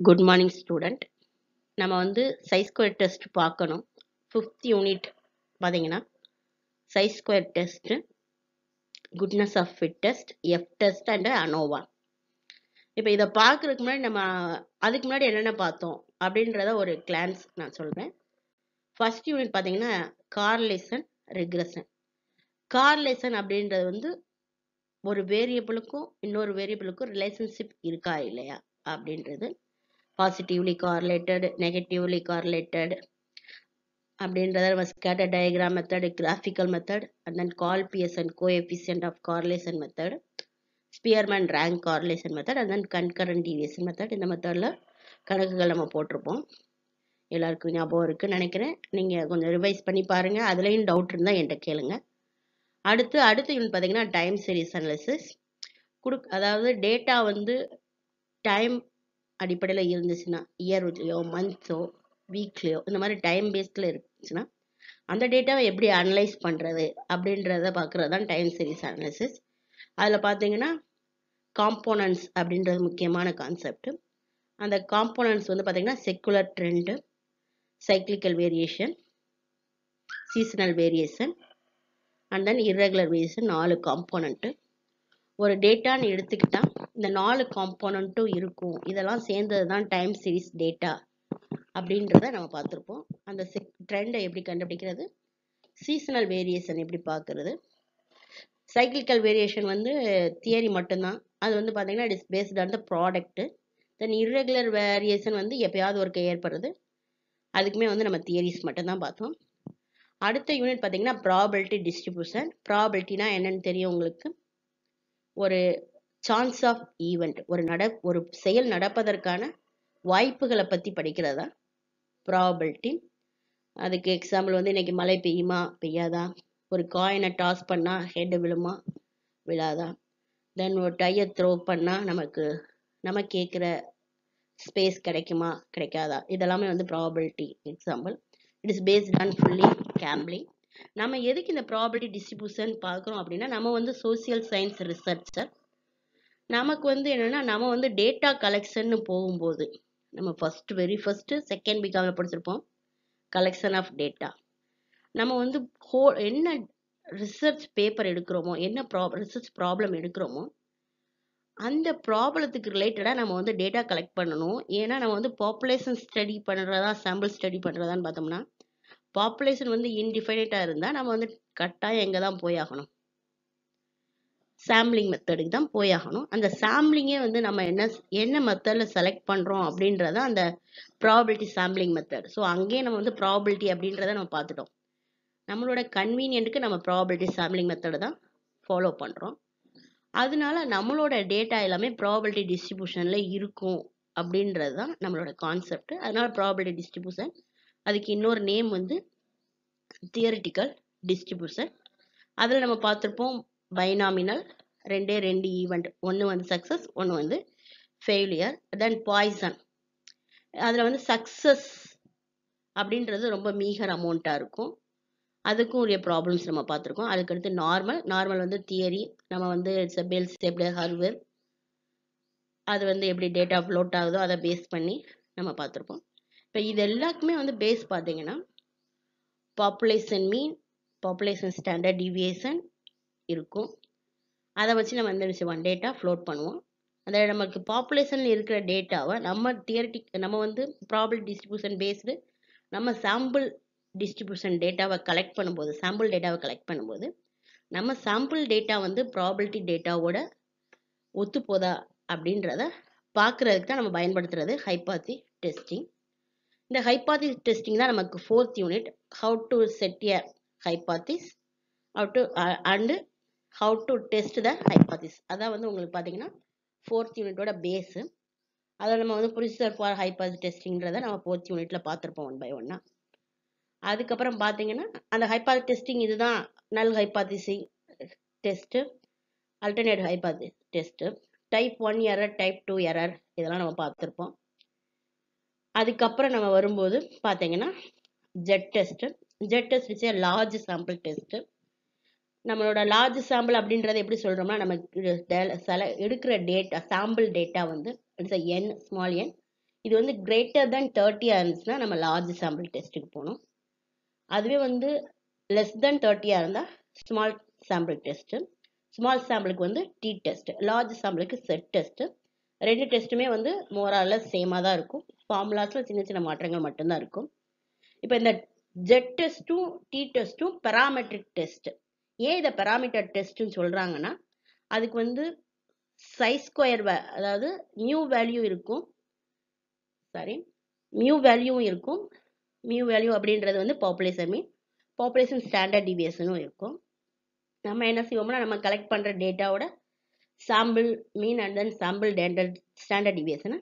Good morning student நம்ம வந்து chi square test பார்க்கணும். ஃபிஃப்த் யூனிட் பார்த்தீங்கன்னா chi square test goodness of fit test F test and ANOVA இப்போ இதை பார்க்குறதுக்கு முன்னாடி நம்ம அதுக்கு முன்னாடி என்னென்ன பார்த்தோம்? அப்படின்றத ஒரு கிளான்ஸ் நான் சொல்கிறேன் ஃபர்ஸ்ட் யூனிட் பார்த்தீங்கன்னா கார்லேசன் ரெக்ரஷன் கார்லேசன் அப்படின்றது வந்து ஒரு வேரியபிளுக்கும் இன்னொரு வேரியபிளுக்கும் ரிலேஷன்ஷிப் இருக்கா இல்லையா? அப்படின்றது. பாசிட்டிவ்லி கார்லேட்டட் நெகட்டிவ்லி கார்லேட்டட் அப்படின்றத நம்ம scatter diagram method graphical method and then Karl Pearson and coefficient of correlation method Spearman rank correlation method and then concurrent deviation method இந்த மெத்தடில் கணக்குகள் நம்ம போட்டிருப்போம். எல்லாருக்கும் ஞாபகம் இருக்குன்னு நினைக்கிறேன். நீங்கள் கொஞ்சம் ரிவைஸ் பண்ணி பாருங்கள் அதுலேயும் டவுட் இருந்தால் என்கிட்ட கேளுங்க. அடுத்து அடுத்து யூனிட் பார்த்தீங்கன்னா டைம் சீரிஸ் அனாலிசிஸ் குடு அதாவது டேட்டா வந்து டைம் அடிப்படையில் இருந்துச்சுன்னா இயர்லியோ மந்த்ஸோ வீக்லியோ இந்த மாதிரி டைம் பேஸ்டில் இருந்துச்சுன்னா அந்த டேட்டாவை எப்படி அனலைஸ் பண்ணுறது அப்படின்றத பார்க்குறது தான் டைம் சீரிஸ் அனாலிசிஸ் அதில் பார்த்தீங்கன்னா காம்போனன்ட்ஸ் அப்படின்றது முக்கியமான கான்செப்ட் அந்த காம்போனன்ட்ஸ் வந்து பார்த்தீங்கன்னா secular trend cyclical variation seasonal variation and then irregular variation நாலு காம்போனண்ட்டு ஒரு டேட்டான்னு எடுத்துக்கிட்டால் இந்த நாலு காம்போனண்ட்டும் இருக்கும். இதெல்லாம் சேர்ந்தது தான் டைம் சீரிஸ் டேட்டா அப்படின்றத நம்ம பார்த்துருப்போம். அந்த ட்ரெண்டை எப்படி கண்டுபிடிக்கிறது? சீசனல் வேரியேஷன் எப்படி பார்க்கறது? சைக்கிளிக்கல் வேரியேஷன் வந்து தியரி மட்டும்தான். அது வந்து பார்த்தீங்கன்னா it is based on the product then irregular variation வந்து எப்பயாவது ஒருக்க ஏற்படுறது. அதுக்குமே வந்து நம்ம தியரிஸ் மட்டும்தான் பார்த்தோம். அடுத்த யூனிட் பார்த்தீங்கன்னா ப்ராபிலிட்டி டிஸ்ட்ரிபியூஷன் ப்ராபிலிட்டினா என்னன்னு தெரியும் உங்களுக்கு? ஒரு சான்ஸ் ஆஃப் ஈவெண்ட் ஒரு நட ஒரு செயல் நடப்பதற்கான வாய்ப்புகளை பற்றி படிக்கிறதா? ப்ராபபிலிட்டி அதுக்கு எக்ஸாம்பிள் வந்து இன்றைக்கி மழை பெய்யுமா? பெய்யாதா? ஒரு காயினை டாஸ் பண்ணால் ஹெட் விழுமா? விழாதா? தென் ஒரு டயர் த்ரோ பண்ணால் நமக்கு நம்ம கேட்குற ஸ்பேஸ் கிடைக்குமா? கிடைக்காதா? இதெல்லாமே வந்து probability example it is based on fully gambling நம்ம எதுக்கு இந்த ப்ராபபிலிட்டி டிஸ்ட்ரிபியூஷன் பார்க்குறோம் அப்படின்னா நம்ம வந்து சோசியல் சயின்ஸ் ரிசர்ச்சர் நமக்கு வந்து என்னென்னா நம்ம வந்து டேட்டா கலெக்ஷன்னு போகும்போது நம்ம ஃபஸ்ட்டு வெரி ஃபஸ்ட்டு செகண்ட் பிகாமில் படிச்சிருப்போம். கலெக்ஷன் ஆஃப் டேட்டா நம்ம வந்து ஹோ என்ன ரிசர்ச் பேப்பர் எடுக்கிறோமோ என்ன ப்ராப் ரிசர்ச் ப்ராப்ளம் எடுக்கிறோமோ அந்த ப்ராப்ளத்துக்கு ரிலேட்டடாக நம்ம வந்து டேட்டா கலெக்ட் பண்ணணும். ஏன்னா நம்ம வந்து பாப்புலேஷன் ஸ்டடி பண்ணுறதா சாம்பிள் ஸ்டடி பண்ணுறதான்னு பார்த்தோம்னா பாப்புலேஷன் வந்து இன்டிஃபைனட்டாக இருந்தால் நம்ம வந்து கட்டாயம் எங்கே தான் போயாகணும் சாம்பிளிங் மெத்தடுக்கு தான் போயாகணும். அந்த சாம்பிளிங்கே வந்து நம்ம என்ன என்ன மெத்தடில் செலக்ட் பண்ணுறோம் அப்படின்றத அந்த ப்ராபிலிட்டி சாம்பிளிங் மெத்தட் ஸோ அங்கேயே நம்ம வந்து ப்ராபிலிட்டி அப்படின்றத நம்ம பார்த்துட்டோம். நம்மளோட கன்வீனியன்ட்டுக்கு நம்ம ப்ராபிலிட்டி சாம்பிளிங் மெத்தடை தான் ஃபாலோ பண்ணுறோம் அதனால நம்மளோட டேட்டா எல்லாமே ப்ராபிலிட்டி டிஸ்ட்ரிபியூஷனில் இருக்கும் அப்படின்றது தான் நம்மளோட கான்செப்ட் அதனால ப்ராபிலிட்டி டிஸ்ட்ரிபியூஷன் அதுக்கு இன்னொரு நேம் வந்து தியரிட்டிக்கல் டிஸ்ட்ரிபியூஷன் அதில் நம்ம பார்த்துருப்போம் பைனாமினல் ரெண்டே ரெண்டு ஈவெண்ட் ஒன்று வந்து சக்ஸஸ் ஒன்று வந்து ஃபெயிலியர் தென் பாய்சன் அதில் வந்து சக்ஸஸ் அப்படின்றது ரொம்ப மீகர் அமௌண்ட்டாக இருக்கும். அதுக்கும் உரிய ப்ராப்ளம்ஸ் நம்ம பார்த்துருக்கோம். அதுக்கடுத்து நார்மல் நார்மல் வந்து தியரி நம்ம வந்து இட்ஸ் பெல்ஸ் எப்படி ஹர்வர் அது வந்து எப்படி டேட்டா ஃப்ளோட் ஆகுதோ அதை பேஸ் பண்ணி நம்ம பார்த்துருப்போம் இப்போ இது எல்லாத்துக்குமே வந்து பேஸ் பார்த்தீங்கன்னா population mean population standard deviation இருக்கும். அதை வச்சு நம்ம என்ன செய்வோம் டேட்டா ஃப்ளோட் பண்ணுவோம். அந்த நமக்கு பாப்புலேஷன் இருக்கிற டேட்டாவை நம்ம தியரட்டிக் நம்ம வந்து ப்ராப்ளம் டிஸ்ட்ரிபியூஷன் பேஸ்டு நம்ம சாம்பிள் டிஸ்ட்ரிபியூஷன் டேட்டாவை கலெக்ட் பண்ணும்போது சாம்பிள் டேட்டாவை கலெக்ட் பண்ணும்போது நம்ம சாம்பிள் டேட்டா வந்து ப்ராபிலிட்டி டேட்டாவோட ஒத்து போதா அப்படின்றத பார்க்குறதுக்கு தான் நம்ம பயன்படுத்துறது ஹைப்பாத்தி டெஸ்டிங் இந்த ஹைப்பாத்திஸ் டெஸ்டிங் தான் நமக்கு fourth unit how to set a hypothesis how to and how to test the hypothesis அதான் வந்து உங்களுக்கு பார்த்தீங்கன்னா ஃபோர்த் யூனிட்டோட பேஸு அதை நம்ம வந்து ப்ரொசீஜர் ஃபார் ஹைப்பாத்திஸ் டெஸ்டிங்கிறத நம்ம ஃபோர்த் யூனிட்டில் பார்த்துருப்போம் ஒன் பை ஒன்னாக அதுக்கப்புறம் பார்த்தீங்கன்னா அந்த ஹைபாதி டெஸ்டிங் இதுதான் null hypothesis test alternate hypothesis test type one error type two error இதெல்லாம் நம்ம பார்த்துருப்போம் அதுக்கப்புறம் நம்ம வரும்போது பார்த்தீங்கன்னா Z test Z test is a large sample test நம்மளோட லார்ஜ் சாம்பிள் அப்படின்றத எப்படி சொல்கிறோம்னா நம்ம சில எடுக்கிற டேட்டா சாம்பிள் டேட்டா வந்து இட்ஸ் என் ஸ்மால் என் இது வந்து கிரேட்டர் தேன் தேர்ட்டியாக இருந்துச்சுன்னா நம்ம லார்ஜ் சாம்பிள் டெஸ்ட்டுக்கு போகணும். அதுவே வந்து லெஸ் தென் தேர்ட்டியாக இருந்தால் ஸ்மால் சாம்பிள் டெஸ்ட்டு ஸ்மால் சாம்பிளுக்கு வந்து டி டெஸ்ட் லார்ஜ் சாம்பிளுக்கு செட் டெஸ்ட்டு ரெண்டு டெஸ்ட்டுமே வந்து மோரால சேமாக தான் இருக்கும். ஃபார்முலாஸில் சின்ன சின்ன மாற்றங்கள் மட்டும்தான் இருக்கும். இப்போ இந்த ஜெட் டெஸ்ட்டும் டி டெஸ்ட்டும் பெராமெட்ரிக் டெஸ்ட்டு ஏன் இதை பெராமீட்டர் டெஸ்ட்னு சொல்கிறாங்கன்னா அதுக்கு வந்து சைஸ் ஸ்கொயர் அதாவது மியூ வேல்யூ இருக்கும். சாரி மியூ வேல்யூவும் இருக்கும். மியூ வேல்யூ அப்படின்றது வந்து பாப்புலேஷன் மீன் பாப்புலேஷன் ஸ்டாண்டர்ட் டிவியேஷனும் இருக்கும். நம்ம என்ன செய்வோம்னா நம்ம கலெக்ட் பண்ணுற டேட்டாவோட sample mean and then sample standard standard டிவியேஷனை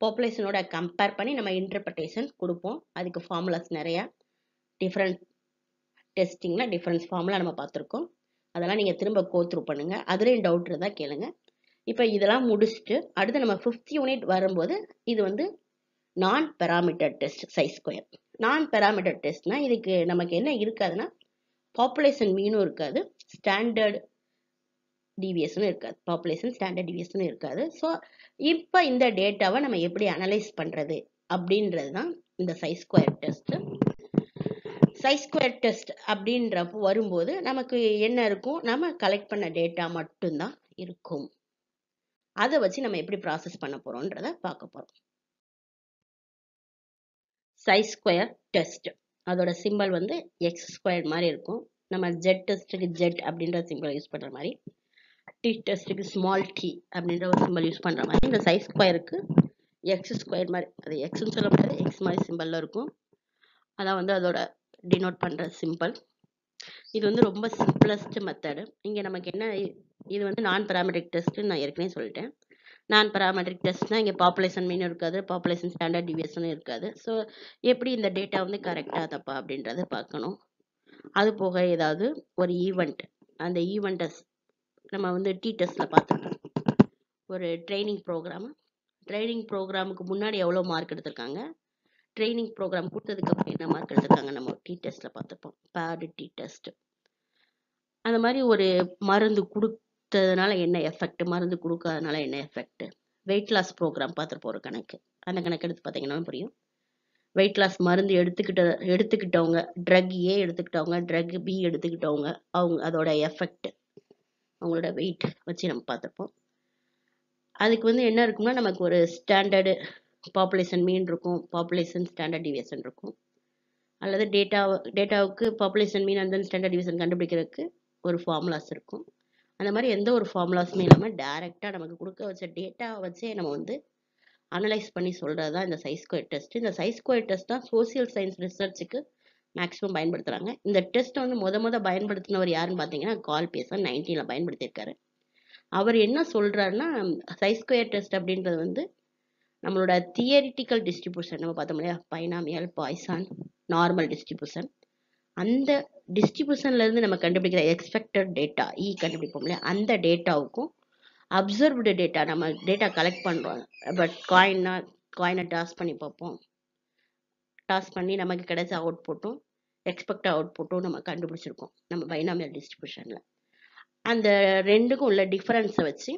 பாப்புலேஷனோட கம்பேர் பண்ணி நம்ம இன்டர்பிரட்டேஷன் கொடுப்போம். அதுக்கு ஃபார்முலாஸ் நிறையா டிஃப்ரெண்ட் டெஸ்டிங்கில் டிஃப்ரென்ஸ் ஃபார்ம்லாம் நம்ம பார்த்துருக்கோம். அதெல்லாம் நீங்கள் திரும்ப கோத்ரூ பண்ணுங்கள் அதுலேயும் டவுட் இருந்தால் கேளுங்க. இப்போ இதெல்லாம் முடிச்சுட்டு அடுத்து நம்ம ஃபிஃப்த் யூனிட் வரும்போது இது வந்து நான் பெராமீட்டர் டெஸ்ட் சைஸ் ஸ்கொயர் நான் பெராமீட்டர் டெஸ்ட்னா இதுக்கு நமக்கு என்ன இருக்காதுன்னா பாப்புலேஷன் மீனும் இருக்காது. ஸ்டாண்டர்ட் டிவியேஷனும் இருக்காது. பாப்புலேஷன் ஸ்டாண்டர்ட் டிவியேஷனும் இருக்காது. ஸோ இப்போ இந்த டேட்டாவை நம்ம எப்படி அனலைஸ் பண்ணுறது அப்படின்றது தான் இந்த chi square test chi square test அப்படின்றப்போ வரும்போது நமக்கு என்ன இருக்கும்? நம்ம கலெக்ட் பண்ண டேட்டா மட்டும்தான் இருக்கும். அதை வச்சு நம்ம எப்படி ப்ராசஸ் பண்ண போகிறோன்றத பார்க்க போகிறோம் சைஸ் ஸ்கொயர் டெஸ்ட் அதோட சிம்பிள் வந்து எக்ஸ் ஸ்கொயர் மாதிரி இருக்கும். நம்ம ஜெட் டெஸ்ட்டுக்கு ஜெட் அப்படின்ற சிம்பிள் யூஸ் பண்ணுற மாதிரி டி டெஸ்ட்டுக்கு ஸ்மால் டி அப்படின்ற ஒரு சிம்பிள் யூஸ் பண்ணுற மாதிரி இந்த சைஸ் ஸ்கொயருக்கு எக்ஸ் ஸ்கொயர் மாதிரி அது எக்ஸ்ன்னு சொல்ல முடியாது எக்ஸ் மாதிரி சிம்பிளில் இருக்கும். அதான் வந்து அதோட டினோட் பண்ணுற சிம்பிள் இது வந்து ரொம்ப சிம்பிளஸ்ட் மெத்தடு இங்கே நமக்கு என்ன இது வந்து நான் பராமெட்ரிக் டெஸ்ட்டு நான் ஏற்கனவே சொல்லிட்டேன். நான் பராமெட்ரிக் டெஸ்ட்னா இங்கே பாப்புலேஷன் மீன் இருக்காது பாப்புலேஷன் ஸ்டாண்டர்ட் டிவியேஷனும் இருக்காது. ஸோ எப்படி இந்த டேட்டா வந்து கரெக்டாக தப்பா அப்படின்றத பார்க்கணும். அது போக ஏதாவது ஒரு ஈவெண்ட் அந்த ஈவெண்ட்டை நம்ம வந்து டி டெஸ்ட்டில் பார்த்துருக்கோம் ஒரு ட்ரைனிங் ப்ரோக்ராம் ட்ரைனிங் ப்ரோக்ராமுக்கு முன்னாடி எவ்வளோ மார்க் எடுத்திருக்காங்க? ட்ரைனிங் ப்ரோக்ராம் கொடுத்ததுக்கப்புறம் என்ன மார்க் எடுத்திருக்காங்க? நம்ம டி டெஸ்ட்டில் பார்த்துப்போம் பேடு டி டெஸ்ட் அந்த மாதிரி ஒரு மருந்து கொடுத்ததுனால என்ன எஃபெக்ட் மருந்து கொடுக்காதனால என்ன எஃபெக்ட் வெயிட் லாஸ் ப்ரோக்ராம் பார்த்துருப்போம் ஒரு கணக்கு. அந்த கணக்கு எடுத்து பார்த்தீங்கன்னா புரியும். வெயிட் லாஸ் மருந்து எடுத்துக்கிட்ட எடுத்துக்கிட்டவங்க ட்ரக் ஏ எடுத்துக்கிட்டவங்க ட்ரக் பி எடுத்துக்கிட்டவங்க அவங்க அதோட எஃபெக்ட் அவங்களோட வெயிட் வச்சு நம்ம பார்த்துருப்போம். அதுக்கு வந்து என்ன இருக்கும்னா நமக்கு ஒரு ஸ்டாண்டர்டு பாப்புலேஷன் மீன் இருக்கும் பாப்புலேஷன் ஸ்டாண்டர்ட் டிவியேஷன் இருக்கும். அல்லது data டேட்டாவுக்கு population mean and standard deviation கண்டுபிடிக்கிறதுக்கு ஒரு ஃபார்முலாஸ் இருக்கும். அந்த மாதிரி எந்த ஒரு ஃபார்முலாஸுமே இல்லாமல் டேரெக்டாக நமக்கு கொடுக்க வச்ச டேட்டாவை வச்சே நம்ம வந்து அனலைஸ் பண்ணி சொல்கிறது தான் இந்த சைஸ் ஸ்கொயர் டெஸ்ட் இந்த சைஸ் டெஸ்ட் தான் சோசியல் சயின்ஸ் ரிசர்ச்சுக்கு மேக்ஸிமம் பயன்படுத்துகிறாங்க இந்த டெஸ்ட் வந்து முத முத பயன்படுத்தினவர் யாருன்னு பார்த்தீங்கன்னா கால் பேசன் நைன்டீனில் பயன்படுத்தியிருக்காரு. அவர் என்ன சொல்கிறாருன்னா சைஸ் ஸ்கொயர் டெஸ்ட் அப்படின்றது வந்து நம்மளோட தியரிட்டிக்கல் டிஸ்ட்ரிபியூஷன் நம்ம பார்த்தோம் இல்லையா? பைனாமியல் பாய்சான் நார்மல் டிஸ்ட்ரிபியூஷன் அந்த டிஸ்ட்ரிபியூஷன்லேருந்து நம்ம கண்டுபிடிக்கிற எக்ஸ்பெக்டட் டேட்டா இ கண்டுபிடிப்போம் இல்லையா? அந்த டேட்டாவுக்கும் அப்சர்வ்டு டேட்டா நம்ம டேட்டா கலெக்ட் பண்ணுறோம் பட் காயின்னா காயினை டாஸ் பண்ணி பார்ப்போம். டாஸ் பண்ணி நமக்கு கிடைச்ச அவுட்புட்டும் எக்ஸ்பெக்ட் அவுட்புட்டும் நம்ம கண்டுபிடிச்சிருக்கோம். நம்ம பைனாமியல் டிஸ்ட்ரிபியூஷனில் அந்த ரெண்டுக்கும் உள்ள டிஃப்ரென்ஸை வச்சு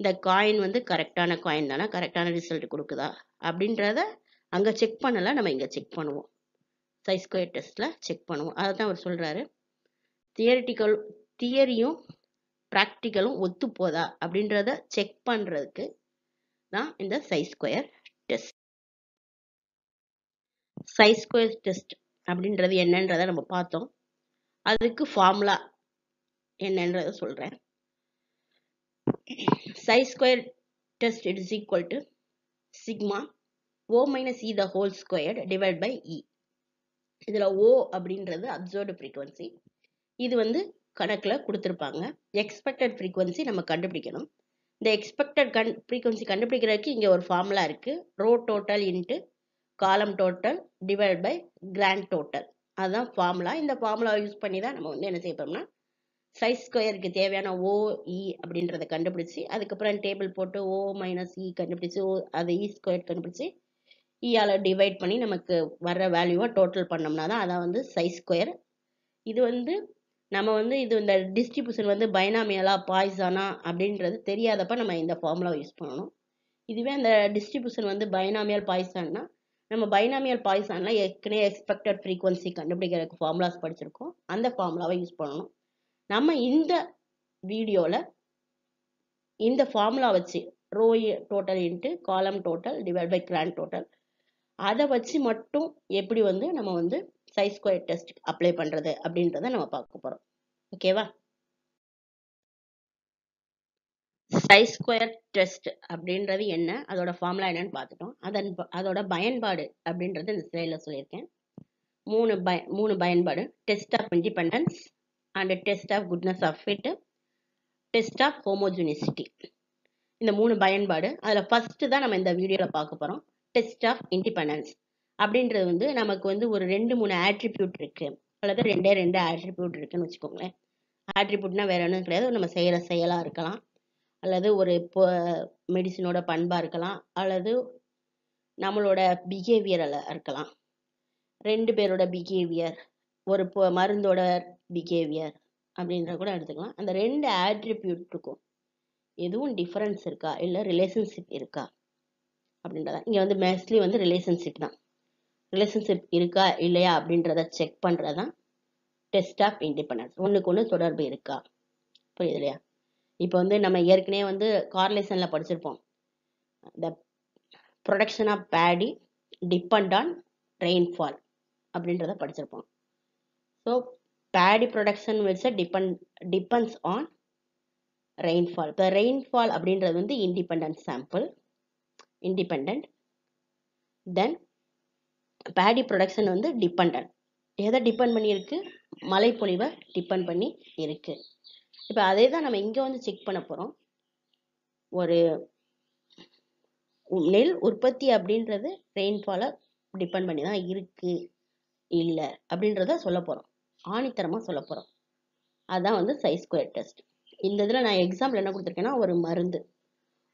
இந்த காயின் வந்து கரெக்டான காயின் தானே? கரெக்டான ரிசல்ட் கொடுக்குதா? அப்படின்றத அங்கே செக் பண்ணல. நம்ம இங்கே செக் பண்ணுவோம். சைஸ் ஸ்கொயர் டெஸ்ட்டில் செக் பண்ணுவோம். அதை தான் அவர் சொல்கிறாரு தியரிட்டிக்கல் தியரியும் ப்ராக்டிக்கலும் ஒத்து போதா? அப்படின்றத செக் பண்ணுறதுக்கு தான் இந்த chi square test chi square test அப்படின்றது என்னன்றதை நம்ம பார்த்தோம். அதுக்கு ஃபார்முலா என்னன்றதை சொல்கிறேன் chi square test it is equal to sigma O minus E the whole squared divide by E இதில் ஓ அப்படின்றது அப்சர்வ்டு ஃப்ரீக்வன்சி இது வந்து கணக்கில் கொடுத்துருப்பாங்க. எக்ஸ்பெக்டட் ஃப்ரீக்வன்சி நம்ம கண்டுபிடிக்கணும். இந்த எக்ஸ்பெக்டட் கண் ஃப்ரீக்வன்சி கண்டுபிடிக்கிறதுக்கு இங்கே ஒரு ஃபார்முலா இருக்குது row total into column total divide by grand total அதுதான் ஃபார்முலா இந்த ஃபார்முலா யூஸ் பண்ணி தான் நம்ம வந்து என்ன செய்ய போறோம்னா சைஸ் ஸ்கொயருக்கு தேவையான ஓ இ e அப்படின்றத கண்டுபிடிச்சி அதுக்கப்புறம் டேபிள் போட்டு ஓ மைனஸ் இ e கண்டுபிடிச்சி ஓ அதை e இ ஸ்கொயர் கண்டுபிடிச்சி இயால் டிவைட் பண்ணி நமக்கு வர்ற வேல்யூவை டோட்டல் பண்ணோம்னா தான் அதான் வந்து சைஸ் ஸ்கொயர் இது வந்து நம்ம வந்து இது இந்த டிஸ்ட்ரிபியூஷன் வந்து பைனாமியலா பாய்சானா அப்படின்றது தெரியாதப்ப நம்ம இந்த ஃபார்முலா யூஸ் பண்ணணும். இதுவே அந்த டிஸ்ட்ரிபியூஷன் வந்து பைனாமியல் பாய்சான்னா நம்ம பைனாமியல் பாய்சான்ல ஏற்கனவே எக்ஸ்பெக்டட் ஃப்ரீக்வன்சி கண்டுபிடிக்கிறதுக்கு ஃபார்முலாஸ் படிச்சிருக்கோம். அந்த ஃபார்முலாவை யூஸ் பண்ணணும். நம்ம இந்த வீடியோவில் இந்த ஃபார்முலா வச்சு row total into column total divide by grand total அதை வச்சு மட்டும் எப்படி வந்து நம்ம வந்து சைஸ் ஸ்கொயர் டெஸ்ட் அப்ளை பண்ணுறது அப்படின்றத நம்ம பார்க்க போகிறோம் ஓகேவா சைஸ் ஸ்கொயர் டெஸ்ட் அப்படின்றது என்ன? அதோட ஃபார்முலா என்னன்னு பார்த்துட்டோம். அதன் அதோட பயன்பாடு அப்படின்றது இந்த ஸ்லைடில் சொல்லியிருக்கேன். மூணு பய மூணு பயன்பாடு. Test of independence and test of goodness of fit test of homogeneity இந்த மூணு பயன்பாடு அதில் ஃபஸ்ட்டு தான் நம்ம இந்த வீடியோவில் பார்க்க போகிறோம் டெஸ்ட் ஆஃப் இண்டிபெண்டன்ஸ் அப்படின்றது வந்து நமக்கு வந்து ஒரு ரெண்டு மூணு ஆட்ரிபியூட் இருக்குது அல்லது ரெண்டே ரெண்டு ஆட்ரிபியூட் இருக்குன்னு வச்சுக்கோங்களேன். ஆட்ரிபியூட்னா வேற ஒன்றும் கிடையாது. நம்ம செய்கிற செயலாக இருக்கலாம். அல்லது ஒரு இப்போ மெடிசினோட பண்பாக இருக்கலாம். அல்லது நம்மளோட பிஹேவியரில் இருக்கலாம். ரெண்டு பேரோட பிஹேவியர் ஒரு இப்போ மருந்தோட பிஹேவியர் அப்படின்ற கூட எடுத்துக்கலாம். அந்த ரெண்டு ஆட்ரிபியூட் இருக்கும் எதுவும் டிஃப்ரென்ஸ் இருக்கா? இல்லை ரிலேஷன்ஷிப் இருக்கா? அப்படின்றத இங்கே வந்து மேஸ்ட்லி வந்து ரிலேஷன்ஷிப் தான். ரிலேஷன்ஷிப் இருக்கா? இல்லையா? அப்படின்றத செக் பண்ணுறது தான் டெஸ்ட் ஆஃப் இண்டிபெண்டன்ஸ் ஒன்றுக்கு ஒன்று தொடர்பு இருக்கா? புரியுது இல்லையா? இப்போ வந்து நம்ம ஏற்கனவே வந்து கார்லேஷனில் படிச்சிருப்போம். The production of paddy depend on rainfall அப்படின்றத படிச்சிருப்போம். ஸோ பேடி ப்ரொடக்ஷன் வச்சு டிபெண்ட் டிபெண்ட்ஸ் ஆன் ரெயின்ஃபால் இப்போ ரெயின்ஃபால் அப்படின்றது வந்து independent sample independent then paddy production வந்து டிபெண்ட் எதை டிபெண்ட் பண்ணி இருக்கு மழைப்பொழிவை டிபெண்ட் பண்ணி இருக்கு. இப்போ அதே தான் நம்ம இங்கே வந்து செக் பண்ண போகிறோம் ஒரு நெல் உற்பத்தி அப்படின்றது ரெயின்ஃபாலை டிபெண்ட் பண்ணி தான் இருக்குது இல்லை அப்படின்றத சொல்ல போகிறோம் ஆணித்தரமாக சொல்ல போகிறோம் அதுதான் வந்து சைஸ் ஸ்கொயர் டெஸ்ட் இந்த இதில் நான் எக்ஸாம்பிள் என்ன கொடுத்துருக்கேன்னா ஒரு மருந்து.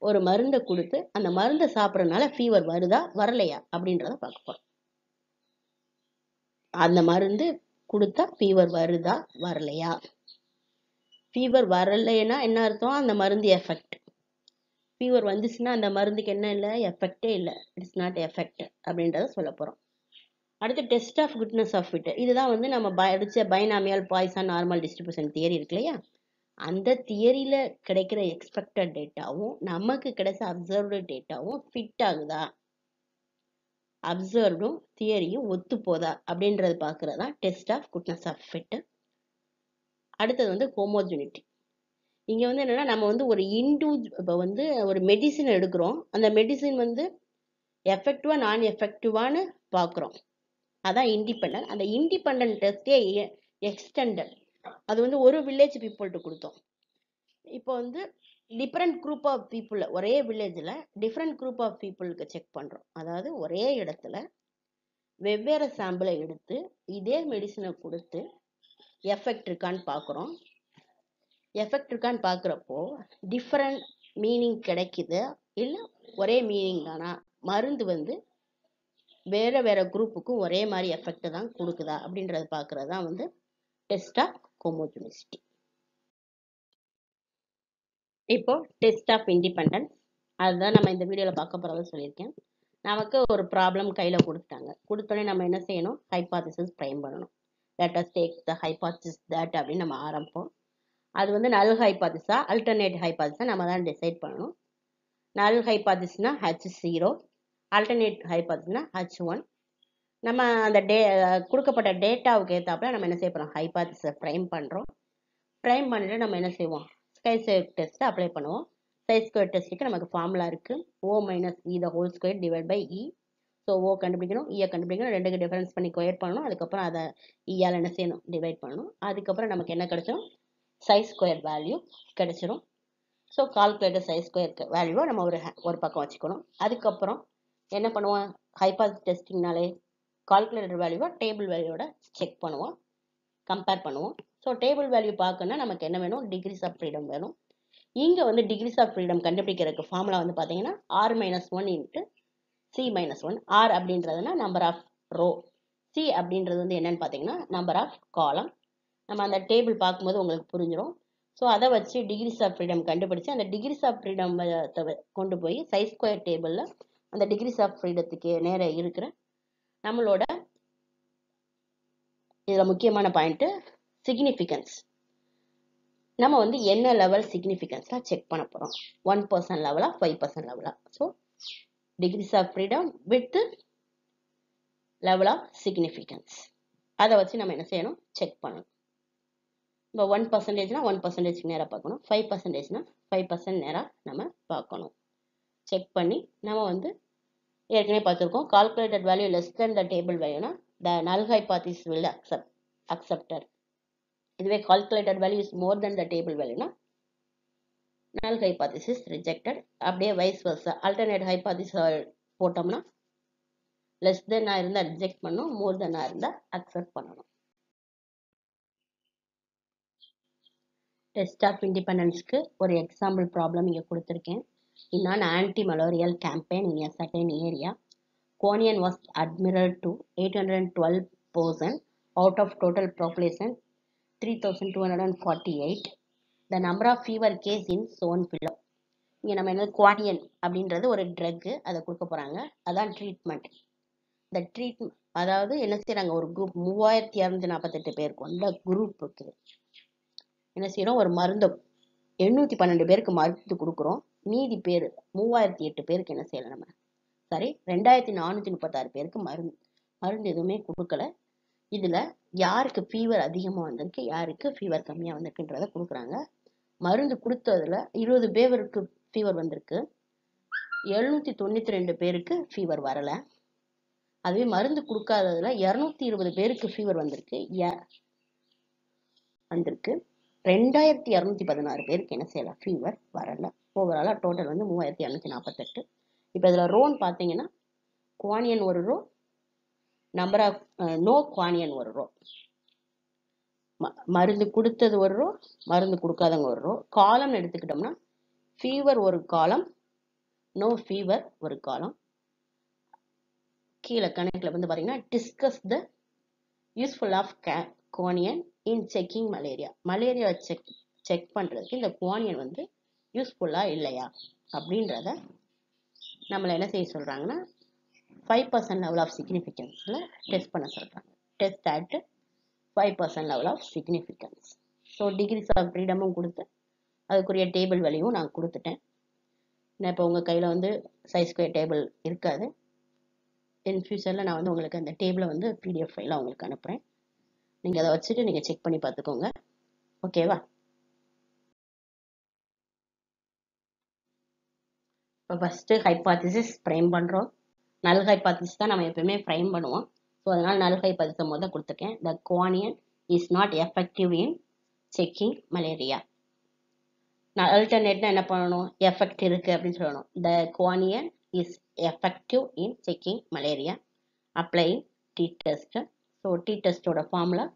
ஒரு மருந்தை கொடுத்து அந்த மருந்தை சாப்பிட்றதுனால ஃபீவர் வருதா வரலையா அப்படின்றத பார்க்க போகிறோம் அந்த மருந்து கொடுத்தா ஃபீவர் வருதா வரலையா? ஃபீவர் வரலைன்னா என்ன அர்த்தம்? அந்த மருந்து எஃபெக்ட் ஃபீவர் வந்துச்சுன்னா அந்த மருந்துக்கு என்ன இல்லை? எஃபெக்டே இல்லை. இட்ஸ் நாட் எஃபெக்ட் அப்படின்றத சொல்ல போகிறோம் அடுத்து test of goodness of fit இதுதான் வந்து நம்ம படித்த binomial Poisson normal distribution theory இருக்கு இல்லையா? அந்த தியரியில் கிடைக்கிற எக்ஸ்பெக்டட் டேட்டாவும் நமக்கு கிடைச்ச அப்சர்வ்டு டேட்டாவும் ஃபிட் ஆகுதா? அப்சர்வ்டும் தியரியும் ஒத்து போதா? அப்படின்றது பார்க்குறது தான் test of goodness of fit அடுத்தது வந்து ஹோமோஜுனிட்டி இங்கே வந்து என்னென்னா நம்ம வந்து ஒரு இண்டு இப்போ வந்து ஒரு மெடிசின் எடுக்கிறோம். அந்த மெடிசின் வந்து எஃபெக்டிவாக நான் எஃபெக்டிவான்னு பார்க்குறோம். அதான் இண்டிபெண்டன்ட் அந்த இண்டிபெண்டன்ட் டெஸ்டே எக்ஸ்டெண்டட் அது வந்து ஒரு வில்லேஜ் பீப்புள்கிட்ட கொடுத்தோம். இப்போ வந்து டிஃப்ரெண்ட் குரூப் ஆஃப் பீப்புள் ஒரே வில்லேஜில் டிஃப்ரெண்ட் குரூப் ஆஃப் பீப்புளுக்கு செக் பண்ணுறோம் அதாவது ஒரே இடத்துல வெவ்வேறு சாம்பிளை எடுத்து இதே மெடிசனை கொடுத்து எஃபெக்ட் இருக்கான்னு பார்க்குறோம் எஃபெக்ட் இருக்கான்னு பார்க்குறப்போ டிஃப்ரெண்ட் மீனிங் கிடைக்குது? இல்லை ஒரே மீனிங் தானா? மருந்து வந்து வேறு வேறு குரூப்புக்கும் ஒரே மாதிரி எஃபெக்ட் தான் கொடுக்குதா அப்படின்றத பார்க்குறது தான் வந்து டெஸ்ட் ஆஃப் ஹோமோஜெனிசிட்டி இப்போ டெஸ்ட் ஆஃப் இண்டிபெண்டன்ஸ் அதுதான் நம்ம இந்த வீடியோவில் பார்க்க போகிறத சொல்லியிருக்கேன். நமக்கு ஒரு ப்ராப்ளம் கையில் கொடுத்துட்டாங்க. கொடுத்தோடனே நம்ம என்ன செய்யணும்? ஹைபாதிசிஸ் ப்ரைம் பண்ணணும். Let us take the hypothesis that அப்படின்னு நம்ம ஆரம்பிப்போம். அது வந்து நல் ஹைபாத்திஸா அல்டர்னேட் ஹைபாத்திஸா நம்ம தான் டிசைட் பண்ணணும். நல் ஹைபாத்திஸ்னால் ஹெச் ஜீரோ அல்டர்னேட் ஹைபாதிஸ்னா ஹச் ஒன் நம்ம அந்த டே கொடுக்கப்பட்ட டேட்டாவுக்கு ஏற்றாப்புல நம்ம என்ன செய்ய போகிறோம் ஹைபாதிஸை ப்ரைம் பண்ணுறோம் ப்ரைம் பண்ணிட்டு நம்ம என்ன செய்வோம்? ஸ்கை ஸ்கொயர் டெஸ்ட்டை அப்ளை பண்ணுவோம். சை ஸ்கொயர் டெஸ்ட்டுக்கு நமக்கு ஃபார்முலா இருக்குது O minus E the whole square divide by E so O கண்டுபிடிக்கணும் e ஈயை கண்டுபிடிக்கணும். ரெண்டுக்கு டிஃபரன்ஸ் பண்ணி கொயர் பண்ணணும். அதுக்கப்புறம் அதை e இயால் என்ன செய்யணும்? டிவைட் பண்ணணும். அதுக்கப்புறம் நமக்கு என்ன கிடைச்சிடும் சைஸ் ஸ்கொயர் வேல்யூ கிடைச்சிரும். ஸோ கால்குலேட்டர் சைஸ் ஸ்கொயர் வேல்யூவை நம்ம ஒரு ஒரு பக்கம் வச்சுக்கணும். அதுக்கப்புறம் என்ன பண்ணுவோம்? ஹைபாஸ் டெஸ்டிங்னாலே கால்குலேட்டர் வேல்யூவை டேபிள் வேல்யூவோட செக் பண்ணுவோம். கம்பேர் பண்ணுவோம். ஸோ டேபிள் வேல்யூ பார்க்கணும்னா நமக்கு என்ன வேணும்? டிகிரிஸ் ஆஃப் ஃப்ரீடம் வேணும். இங்கே வந்து டிகிரிஸ் ஆஃப் ஃப்ரீடம் கண்டுபிடிக்கிறதுக்கு ஃபார்முலா வந்து பார்த்தீங்கன்னா R minus one into C minus one R அப்படின்றதுனா number of row C அப்படின்றது வந்து என்னன்னு பார்த்தீங்கன்னா நம்பர் ஆஃப் காலம் நம்ம அந்த டேபிள் பார்க்கும்போது உங்களுக்கு புரிஞ்சிடும் ஸோ அதை வச்சு டிகிரிஸ் ஆஃப் ஃப்ரீடம் கண்டுபிடிச்சு அந்த டிகிரிஸ் ஆஃப் ஃப்ரீடம் கொண்டு போய் சைஸ் ஸ்கொயர் டேபிளில் அந்த டிகிரிஸ் ஆஃப் ஃப்ரீடத்துக்கு நேர இருக்கிற நம்மளோட இதில் முக்கியமான பாயிண்ட்டு சிக்னிஃபிகன்ஸ் நம்ம வந்து என்ன லெவல் சிக்னிஃபிகன்ஸாக செக் பண்ண போகிறோம் ஒன் பர்சன்ட் லெவலா ஃபைவ் பர்சன்ட் லெவலா so degrees of freedom with level of significance அதை வச்சு நம்ம என்ன செய்யணும்? செக் பண்ணணும். இப்போ ஒன் பர்சன்டேஜ்னா ஒன் பர்சன்டேஜ் நேராக பார்க்கணும். ஃபைவ் பர்சன்டேஜ்னா ஃபைவ் பர்சன்ட் நேராக நம்ம பார்க்கணும். செக் பண்ணி நம்ம வந்து ஏற்கனவே பார்த்துருக்கோம் calculated value less than the table வேல்யூனா the null hypothesis will accept accepted இதுவே calculated value is more than the table வேல்யூனா null hypothesis is rejected அப்படியே வைஸ் வர்ஸ் அல்டர்னேட் ஹைபாத்திஸ் போட்டோம்னா லெஸ் தென்னாக இருந்தால் ரிஜெக்ட் பண்ணணும் மோர் தென்னாக இருந்தால் அக்செப்ட் பண்ணணும். டெஸ்ட் ஆஃப் இண்டிபெண்டன்ஸ்க்கு ஒரு example problem இங்கே கொடுத்துருக்கேன். In an anti-malarial campaign in a certain area. Quanian was admiral to 812 person out of total population 3248. The number of fever case in zone below. இங்கே நம்ம என்ன குவானியன் அப்படின்றது ஒரு ட்ரக்கு அதை கொடுக்க போகிறாங்க அதான் ட்ரீட்மெண்ட் இந்த ட்ரீட் அதாவது என்ன செய்கிறாங்க ஒரு குரூப் மூவாயிரத்தி இரநூத்தி நாற்பத்தெட்டு பேர் கொண்ட குரூப்புக்கு என்ன செய்கிறோம் ஒரு மருந்து எண்ணூற்றி பன்னெண்டு பேருக்கு மருந்து கொடுக்குறோம் மீதி பேர் மூவாயிரத்தி எட்டு பேருக்கு என்ன செய்யலை நம்ம? சாரி ரெண்டாயிரத்தி நானூற்றி முப்பத்தாறு பேருக்கு மருந்து மருந்து எதுவுமே கொடுக்கல. இதில் யாருக்கு ஃபீவர் அதிகமாக வந்திருக்கு யாருக்கு ஃபீவர் கம்மியாக வந்திருக்குன்றத கொடுக்குறாங்க. மருந்து கொடுத்ததில் இருபது பேருக்கு ஃபீவர் வந்திருக்கு. எழுநூற்றி தொண்ணூற்றி ரெண்டு பேருக்கு ஃபீவர் வரலை. அதுவே மருந்து கொடுக்காததுல இரநூத்தி இருபது பேருக்கு ஃபீவர் வந்திருக்கு வந்திருக்கு. ரெண்டாயிரத்தி இரநூத்தி பதினாறு பேருக்கு என்ன செய்யலாம்? ஃபீவர் வரலை. ஓவராலாக டோட்டல் வந்து மூவாயிரத்தி இரநூத்தி நாற்பத்தெட்டு இப்போ இதில் ரோன்னு பார்த்தீங்கன்னா குவானியன் ஒரு row number of no quinine ஒரு ரோ மருந்து கொடுத்தது ஒரு ரோ மருந்து கொடுக்காதவங்க ஒரு ரோ காலம் எடுத்துக்கிட்டோம்னா ஃபீவர் ஒரு காலம் நோ ஃபீவர் ஒரு காலம் கீழே கணக்கில் வந்து பார்த்தீங்கன்னா discuss the useful of K quinine in checking malaria malaria check check பண்ணுறதுக்கு இந்த குவானியன் வந்து யூஸ்ஃபுல்லாக இல்லையா? அப்படின்றத நம்மளை என்ன செய்ய சொல்கிறாங்கன்னா ஃபைவ் பர்சன்ட் லெவல் ஆஃப் சிக்னிஃபிகன்ஸில் டெஸ்ட் பண்ண சொல்கிறாங்க test at five percent level of significance so degrees of ஃப்ரீடமும் கொடுத்து அதுக்குரிய டேபிள் வேல்யூவும் நான் கொடுத்துட்டேன். நான் இப்போ உங்கள் கையில் வந்து சைஸ் ஸ்கொயர் டேபிள் இருக்காது. இன் ஃபியூச்சரில் நான் வந்து உங்களுக்கு அந்த டேபிளை வந்து பிடிஎஃப் ஃபைலாக உங்களுக்கு அனுப்புகிறேன் நீங்கள் அதை வச்சுட்டு நீங்கள் செக் பண்ணி பார்த்துக்கோங்க. ஓகேவா இப்போ ஃபஸ்ட்டு ஹைப்பாத்திசிஸ் ஃப்ரேம் பண்ணுறோம் நல் ஹைப்பாத்திஸ் தான் நம்ம எப்பயுமே ஃப்ரேம் பண்ணுவோம். ஸோ அதனால் நல் ஹைப்பாத்திஸை முதல் கொடுத்துருக்கேன். The quinine is not effective in checking malaria நான் அல்டர்னேட்னா என்ன பண்ணணும்? எஃபெக்ட் இருக்குது அப்படின்னு சொல்லணும். The quinine is effective in checking malaria apply t test so t டெஸ்ட்டோட formula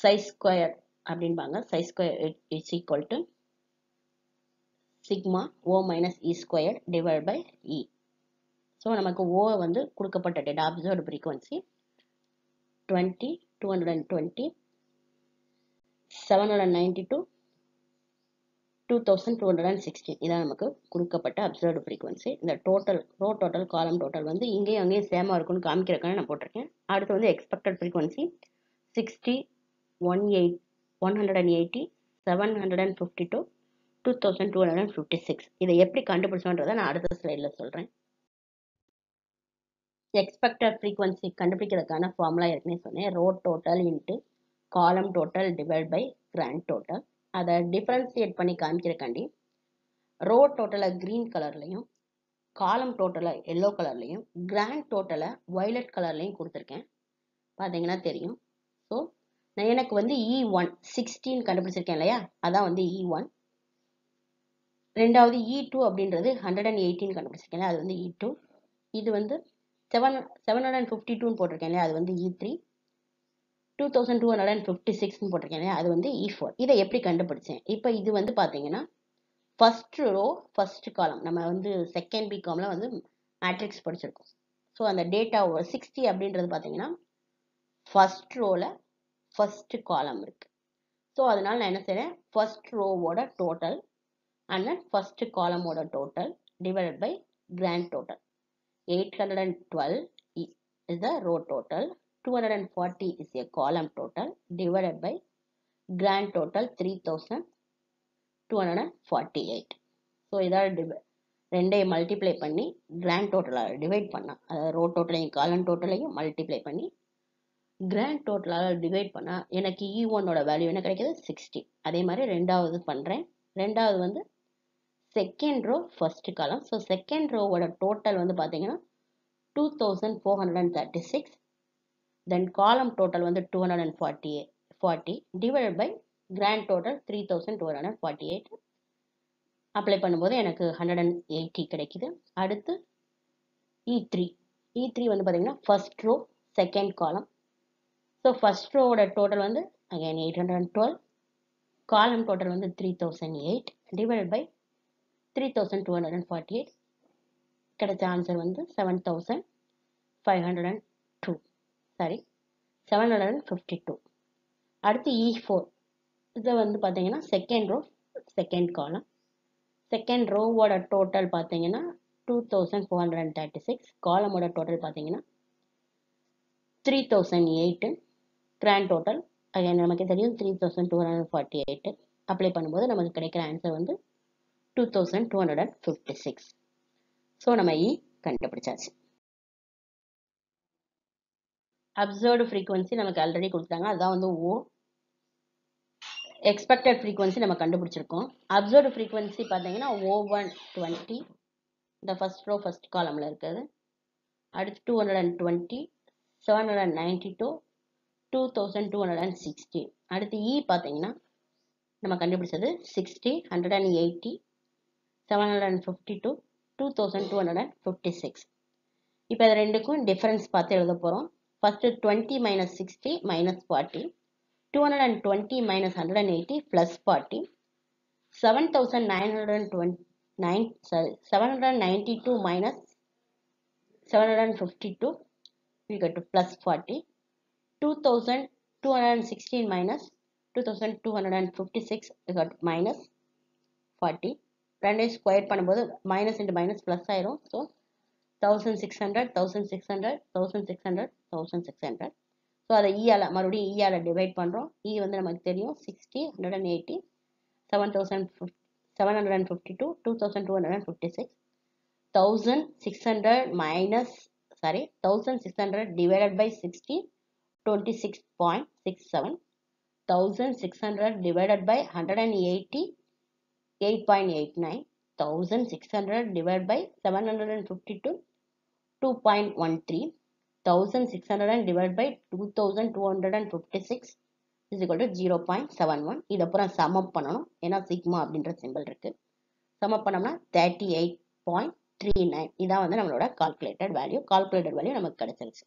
chi square அப்படின்பாங்க. Chi square is equal to sigma O minus E square divide by E so நமக்கு O வந்து கொடுக்கப்பட்ட data observed frequency twenty two hundred and twenty seven hundred ninety two two thousand two hundred and sixteen இதான் நமக்கு கொடுக்கப்பட்ட observed frequency இந்த total row total column total வந்து இங்கேயும் அங்கேயும் சேமாக இருக்கும்னு காமிக்கிறக்கான நான் போட்டிருக்கேன். அடுத்து வந்து expected frequency sixty one eight one hundred and eighty seven hundred and fifty two two thousand two hundred and fifty six இதை எப்படி கண்டுபிடிச்சோன்றதை நான் அடுத்த ஸ்லைடில் சொல்கிறேன் எக்ஸ்பெக்டட் ஃப்ரீக்வன்சி கண்டுபிடிக்கிறதுக்கான ஃபார்முலா ஏற்கனவே சொன்னேன். Row total into column total divide by grand total அதை differentiate பண்ணி காமிக்கிறக்காண்டி ரோட் டோட்டலை க்ரீன் கலர்லையும் காலம் டோட்டலை எல்லோ கலர்லையும் கிராண்ட் டோட்டலை வைலட் கலர்லையும் கொடுத்துருக்கேன். பார்த்தீங்கன்னா தெரியும். ஸோ நான் எனக்கு வந்து இ ஒன் சிக்ஸ்டீன் கண்டுபிடிச்சிருக்கேன் இல்லையா? அதான் வந்து e இ ஒன் ரெண்டாவது e இ டூ அப்படின்றது ஹண்ட்ரட் அண்ட் எயிட்டின் கண்டுபிடிச்சிருக்கேன் அது வந்து e இ டூ இது வந்து seven seven hundred and fifty டூன்னு போட்டிருக்கேன் இல்லையா அது வந்து E three two thousand two hundred and fifty சிக்ஸ்னு போட்டிருக்கேன் அது வந்து e இ ஃபோர் இதை எப்படி கண்டுபிடிச்சேன்? இப்போ இது வந்து பார்த்தீங்கன்னா ஃபஸ்ட்டு ரோ ஃபர்ஸ்ட் காலம் நம்ம வந்து செகண்ட் பிகாமில் வந்து மேட்ரிக்ஸ் படிச்சிருக்கோம். ஸோ அந்த டேட்டா சிக்ஸ்டி அப்படின்றது பார்த்தீங்கன்னா ஃபஸ்ட் ரோவில் ஃபஸ்ட்டு காலம் இருக்குது ஸோ அதனால் நான் என்ன செய்கிறேன் ஃபஸ்ட் ரோவோட total and then first காலமோட total divided by grand total eight hundred and twelve is the row total. 240 is a column total divided by grand total 3248 so இதால் டிவை ரெண்டையும் multiply பண்ணி கிராண்ட் டோட்டலால் divide பண்ணால் அதாவது row டோட்டலையும் column டோட்டலையும் multiply பண்ணி grand டோட்டலால் டிவைட் பண்ணால் எனக்கு இ ஒன்னோட வேல்யூ என்ன கிடைக்கிது? சிக்ஸ்டி அதே மாதிரி ரெண்டாவது பண்ணுறேன் ரெண்டாவது வந்து second row first column so second ரோவோட total வந்து பார்த்தீங்கன்னா two thousand four hundred and thirty six then column total வந்து two hundred and forty forty divide by grand total three thousand two hundred and forty eight apply பண்ணும்போது எனக்கு hundred and eighty கிடைக்குது. அடுத்து இ three E three வந்து பார்த்தீங்கன்னா first row second column so first ரோவோட total வந்து again eight hundred and twelve column total வந்து three thousand eight divide by three thousand two hundred and forty eight கிடைச்ச answer வந்து seven thousand five hundred and two sorry seven hundred and fifty two அடுத்து E four இதை வந்து பார்த்தீங்கன்னா second row second column second ரோவோட total பார்த்தீங்கன்னா two thousand four hundred and thirty six காலமோட total பார்த்தீங்கன்னா three thousand eight grand total again நமக்கு தெரியும் three thousand two hundred forty eight apply பண்ணும்போது நமக்கு கிடைக்கிற ஆன்சர் வந்து two thousand two hundred and fifty six so நம்ம இ கண்டுபிடிச்சாச்சு. அப்சர்வ்டு ஃப்ரீக்குவன்சி நமக்கு ஆல்ரெடி கொடுத்தாங்க. அதுதான் வந்து ஓ எக்ஸ்பெக்டட் ஃப்ரீக்குவன்சி நம்ம கண்டுபிடிச்சிருக்கோம். அப்சர்வ்டு ஃப்ரீக்குவன்சி பார்த்தீங்கன்னா ஓ ஒன் டுவெண்ட்டி இந்த ஃபஸ்ட் ரோ ஃபர்ஸ்ட் காலமில் இருக்குது. அடுத்து two hundred and twenty seven hundred and ninety two two thousand two hundred and sixty அடுத்து இ பார்த்தீங்கன்னா நம்ம கண்டுபிடிச்சது sixty hundred and eighty seven hundred and fifty two two thousand two hundred and fifty six இப்போ இது ரெண்டுக்கும் difference பார்த்து எழுத போகிறோம் first twenty minus sixty minus forty two hundred and twenty minus hundred and eighty plus forty seven thousand nine hundred and twenty nine sorry seven hundred and ninety two minus seven hundred and fifty two equal two plus 40 2216 minus 2256 equal to minus 40 ரெண்டையும் square பண்ணும்போது minus into minus plus ஆயிரும். So thousand six hundred thousand six hundred thousand six hundred thousand six hundred so அதை இஆல மறுபடியும் இஆல divide பண்ணுறோம் இ வந்து நமக்கு தெரியும் sixty hundred and eighty seven thousand fifty seven hundred and fifty two two thousand two hundred and fifty six thousand six hundred minus sorry thousand six hundred divided by sixty twenty six point six seven thousand six hundred divided by hundred and eighty 8.89 1600 divided by 752 2.13 1600 divided by 2256 is equal to 0.71 இது அப்புறம் சமப் பண்ணணும். ஏன்னா sigma அப்படின்ற simple இருக்கு. Sum up பண்ணோம்னா thirty eight point three nine இதான் வந்து நம்மளோட கால்குலேட்டட் வேல்யூ கால்குலேட்டட் வேல்யூ நமக்கு கிடைச்சிருச்சு.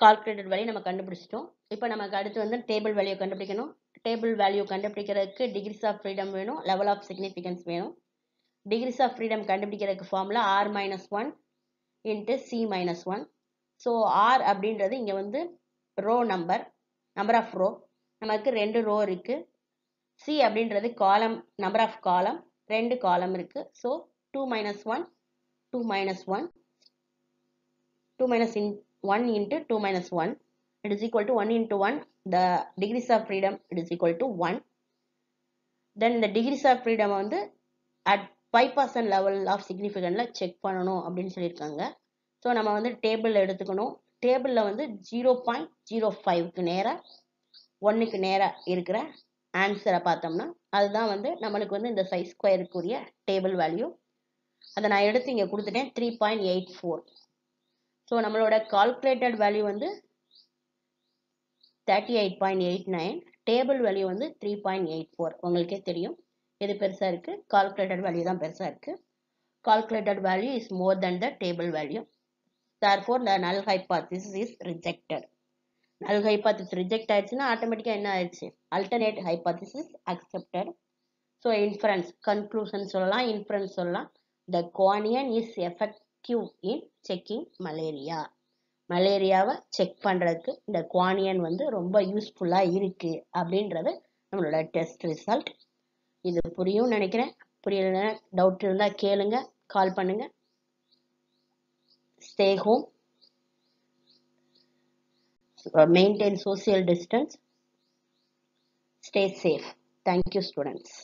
கால்குலேட்டர் வேல்யூ நம்ம கண்டுபிடிச்சிட்டோம். இப்போ நமக்கு அடுத்து வந்து டேபிள் வேல்யூ கண்டுபிடிக்கணும். டேபிள் வேல்யூ கண்டுபிடிக்கிறதுக்கு டிகிரிஸ் ஆஃப் ஃப்ரீடம் வேணும். லெவல் ஆஃப் சிக்னிஃபிகன்ஸ் வேணும். டிகிரிஸ் ஆஃப் ஃப்ரீடம் கண்டுபிடிக்கிறதுக்கு formula R minus one into C minus one so R அப்படின்றது இங்கே வந்து row number number of row நமக்கு ரெண்டு ரோ இருக்குது சி அப்படின்றது காலம் நம்பர் ஆஃப் காலம் ரெண்டு காலம் இருக்குது so two minus one two minus one two minus in one into two minus one it is equal to one into one the degrees of freedom it is equal to one then இந்த degrees of freedom வந்து at five percent level of சிக்னிஃபிகண்டில் check பண்ணணும் அப்படின்னு சொல்லியிருக்காங்க. So நம்ம வந்து table எடுத்துக்கணும். டேபிளில் வந்து ஜீரோ பாயிண்ட் ஜீரோ ஃபைவ்க்கு நேராக ஒன்றுக்கு நேராக இருக்கிற ஆன்சரை பார்த்தோம்னா அதுதான் வந்து நம்மளுக்கு வந்து இந்த சைஸ் ஸ்கொயருக்குரிய டேபிள் வேல்யூ அதை நான் எடுத்து இங்கே கொடுத்துட்டேன் three point eight four so நம்மளோட கால்குலேட்டட் வேல்யூ வந்து thirty eight point eight nine table value வந்து த்ரீ பாயிண்ட் எயிட் ஃபோர் உங்களுக்கே தெரியும். எது பெருசாக இருக்குது கால்குலேட்டட் வேல்யூ தான் பெருசாக இருக்குது calculated value is more then the table value therefore the null hypothesis is rejected நல் ஹைபாத்திஸ் ரிஜெக்ட் ஆயிடுச்சுன்னா ஆட்டோமேட்டிக்காக என்ன ஆயிடுச்சு? Alternate hypothesis accepted so inference conclusion சொல்லலாம் இன்ஃபரன்ஸ் சொல்லலாம். The quinine is effect effective in checking malaria மலேரியாவை check பண்ணுறதுக்கு இந்த குவானியன் வந்து ரொம்ப யூஸ்ஃபுல்லாக இருக்குது அப்படின்றது நம்மளோட டெஸ்ட் ரிசல்ட் இது புரியும் நினைக்கிறேன். புரியலன்னா டவுட் இருந்தால் கேளுங்க கால் பண்ணுங்க. Stay home maintain social distance stay safe thank you students